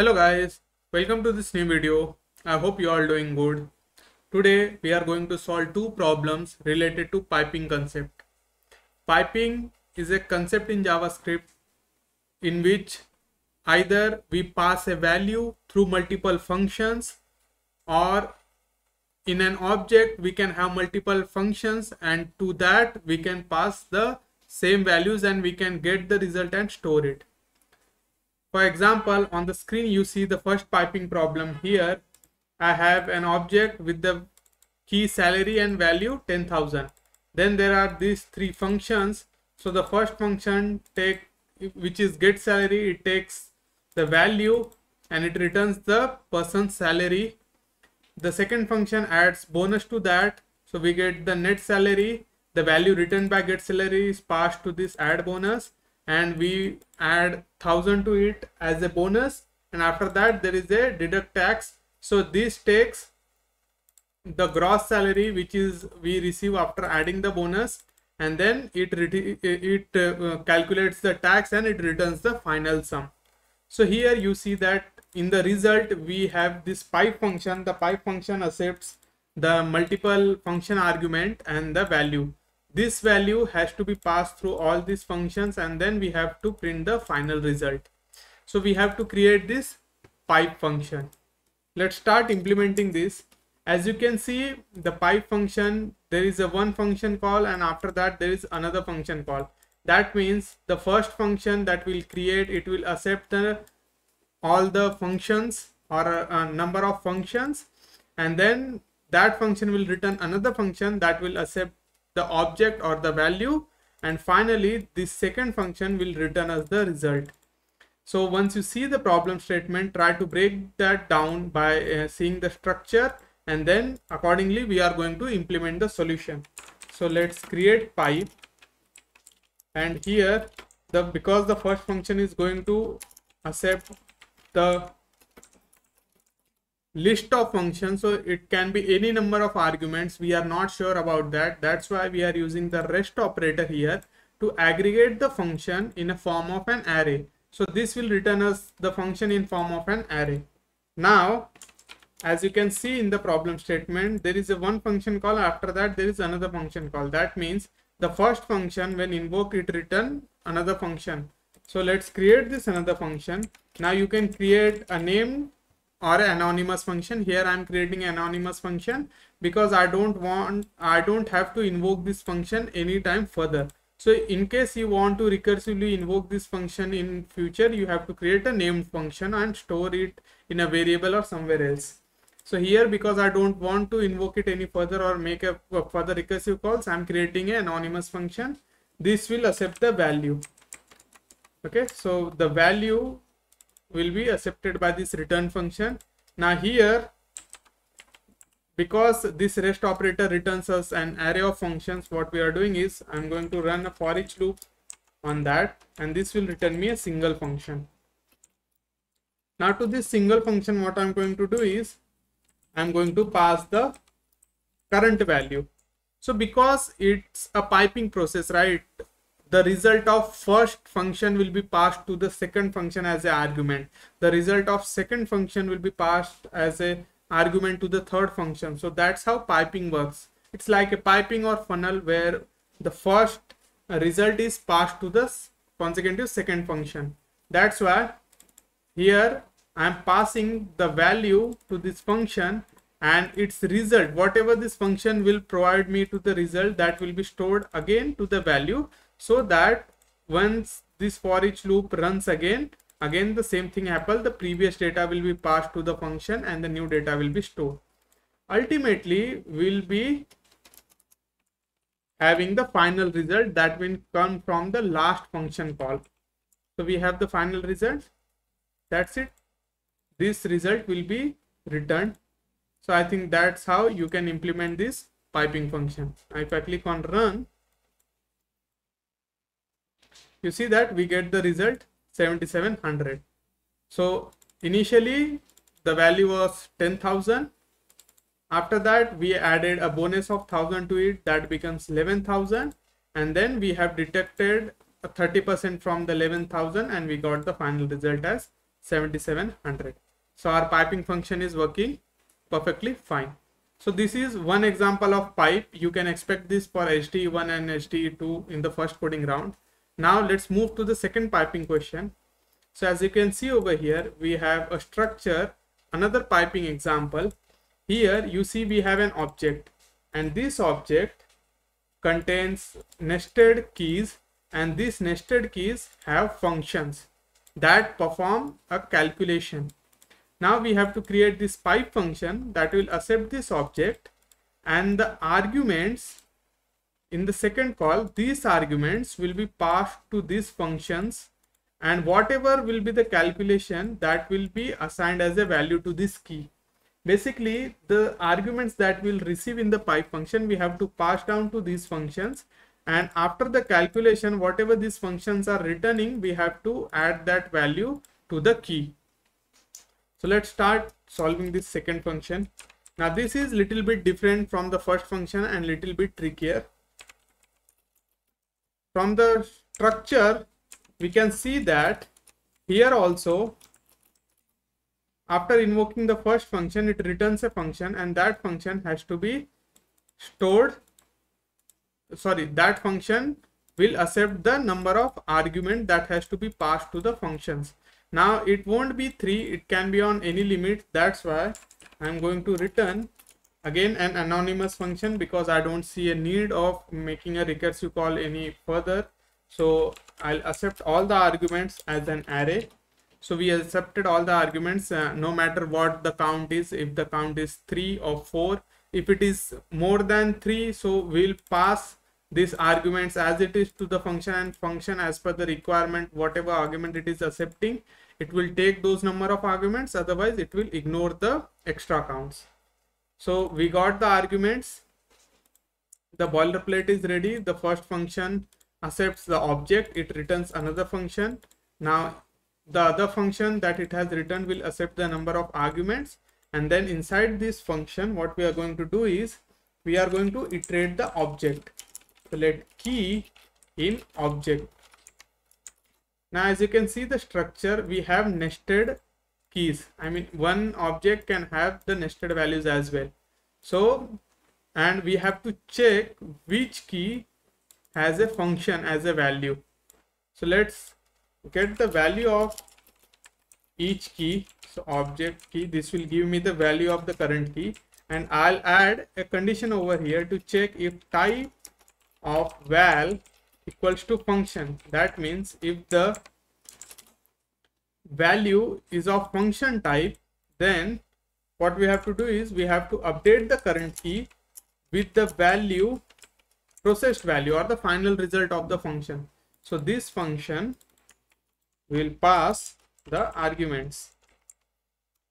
Hello guys, welcome to this new video. I hope you all doing good. Today we are going to solve two problems related to piping concept. Piping is a concept in JavaScript in which either we pass a value through multiple functions or in an object we can have multiple functions and to that we can pass the same values and we can get the result and store it. For example, on the screen you see the first piping problem here. I have an object with the key salary and value 10,000. Then there are these three functions. So the first function take which is get salary, it takes the value and it returns the person's salary. The second function adds bonus to that. So we get the net salary. The value returned by get salary is passed to this add bonus and we add 1000 to it as a bonus. And after that there is a deduct tax. So this takes the gross salary which is we receive after adding the bonus. And then it it uh, calculates the tax and it returns the final sum. So here you see that in the result we have this pipe function. The pipe function accepts the multiple function argument and the value this value has to be passed through all these functions and then we have to print the final result. So we have to create this pipe function. Let's start implementing this. As you can see the pipe function there is a one function call and after that there is another function call. That means the first function that will create it will accept the all the functions or a, a number of functions and then that function will return another function that will accept the object or the value and finally this second function will return us the result. So once you see the problem statement try to break that down by uh, seeing the structure and then accordingly we are going to implement the solution. So let's create pipe. And here the because the first function is going to accept the list of functions so it can be any number of arguments. We are not sure about that. That's why we are using the rest operator here to aggregate the function in a form of an array. So this will return us the function in form of an array. Now as you can see in the problem statement there is a one function call. After that there is another function call. That means the first function when invoked it return another function. So let's create this another function. Now you can create a name or anonymous function. Here i'm creating anonymous function because i don't want i don't have to invoke this function anytime further. So in case you want to recursively invoke this function in future you have to create a named function and store it in a variable or somewhere else. So here because i don't want to invoke it any further or make a, further recursive calls i'm creating an anonymous function. This will accept the value. Okay? So the value will be accepted by this return function. Now here because this rest operator returns us an array of functions what we are doing is i'm going to run a for each loop on that and this will return me a single function. Now to this single function what i'm going to do is i'm going to pass the current value. So because it's a piping process right the result of first function will be passed to the second function as an argument. The result of second function will be passed as an argument to the third function. So that's how piping works. It's like a piping or funnel where the first result is passed to the consecutive second function. That's why here i'm passing the value to this function and its result. Whatever this function will provide me to the result that will be stored again to the value so that once this for each loop runs again again the same thing happens. The previous data will be passed to the function and the new data will be stored. Ultimately we'll be having the final result that will come from the last function call. So we have the final result. That's it. This result will be returned. So i think that's how you can implement this piping function. If i click on run you see that we get the result 7700 so initially the value was 10000 after that we added a bonus of 1000 to it that becomes 11000 and then we have detected 30% from the 11000 and we got the final result as 7700 so our piping function is working perfectly fine. So this is one example of pipe. You can expect this for SDE1 and SDE2 in the first coding round now let's move to the second piping question so as you can see over here we have a structure another piping example here you see we have an object and this object contains nested keys and these nested keys have functions that perform a calculation. Now we have to create this pipe function that will accept this object and the arguments in the second call these arguments will be passed to these functions and whatever will be the calculation that will be assigned as a value to this key. Basically the arguments that we'll receive in the pipe function we have to pass down to these functions. And after the calculation whatever these functions are returning we have to add that value to the key. So let's start solving this second function. Now this is little bit different from the first function and little bit trickier from the structure we can see that here also after invoking the first function it returns a function and that function has to be stored. Sorry that function will accept the number of argument that has to be passed to the functions. Now it won't be 3 it can be on any limit. That's why i'm going to return again an anonymous function because i don't see a need of making a recursive call any further. So i'll accept all the arguments as an array. So we accepted all the arguments uh, no matter what the count is. If the count is 3 or 4 if it is more than 3 so we'll pass these arguments as it is to the function and function as per the requirement whatever argument it is accepting it will take those number of arguments. Otherwise it will ignore the extra counts so we got the arguments. The boilerplate is ready. The first function accepts the object. It returns another function. Now the other function that it has returned will accept the number of arguments. And then inside this function what we are going to do is we are going to iterate the object. So let key in object. Now as you can see the structure we have nested keys. I mean one object can have the nested values as well. So and we have to check which key has a function as a value. So let's get the value of each key. So object key this will give me the value of the current key. And I'll add a condition over here to check if type of val equals to function. That means if the value is of function type then what we have to do is we have to update the current key with the value processed value or the final result of the function. So this function will pass the arguments.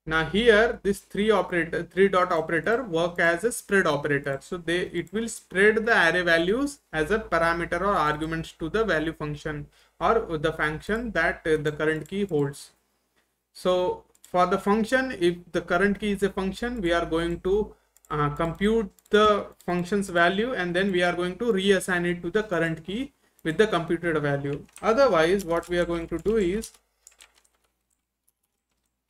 Now here this three operator three dot operator work as a spread operator. So they it will spread the array values as a parameter or arguments to the value function or the function that uh, the current key holds so for the function if the current key is a function we are going to uh, compute the function's value and then we are going to reassign it to the current key with the computed value. Otherwise what we are going to do is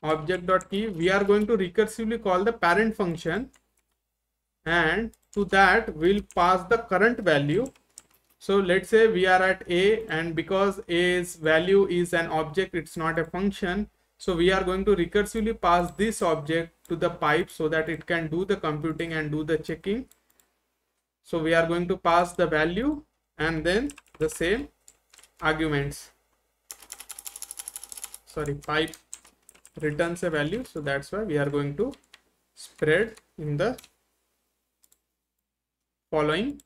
object dot key we are going to recursively call the parent function and to that we'll pass the current value. So let's say we are at a and because a's value is an object it's not a function so we are going to recursively pass this object to the pipe so that it can do the computing and do the checking. So we are going to pass the value and then the same arguments. Sorry pipe returns a value. So that's why we are going to spread in the following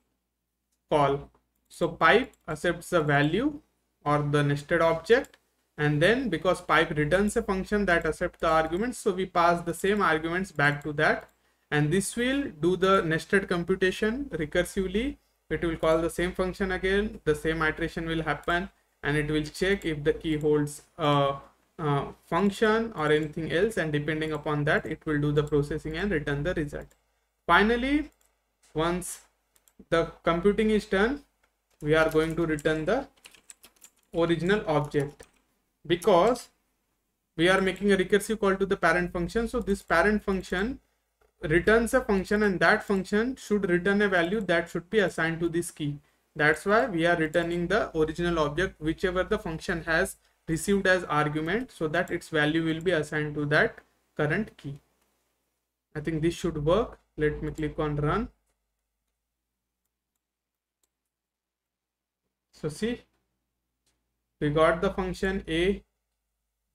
call. So pipe accepts the value or the nested object and then because pipe returns a function that accepts the arguments so we pass the same arguments back to that. And this will do the nested computation recursively. It will call the same function again. The same iteration will happen. And it will check if the key holds a, a function or anything else. And depending upon that it will do the processing and return the result. Finally once the computing is done we are going to return the original object because we are making a recursive call to the parent function. So this parent function returns a function and that function should return a value that should be assigned to this key. That's why we are returning the original object whichever the function has received as argument so that its value will be assigned to that current key. I think this should work. Let me click on run. So see we got the function a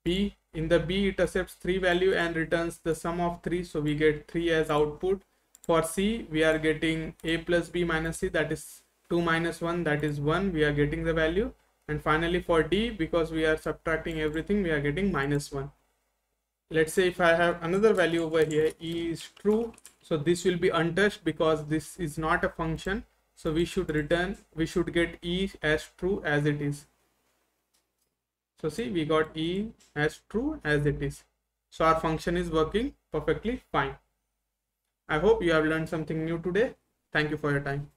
b. In the b it accepts three value and returns the sum of three so we get three as output. For c we are getting a plus b minus c that is 2 minus 1 that is 1 we are getting the value. And finally for d because we are subtracting everything we are getting minus 1 let's say if i have another value over here e is true so this will be untouched because this is not a function. So we should return we should get e as true as it is so see, we got E as true as it is. So our function is working perfectly fine. I hope you have learned something new today. Thank you for your time.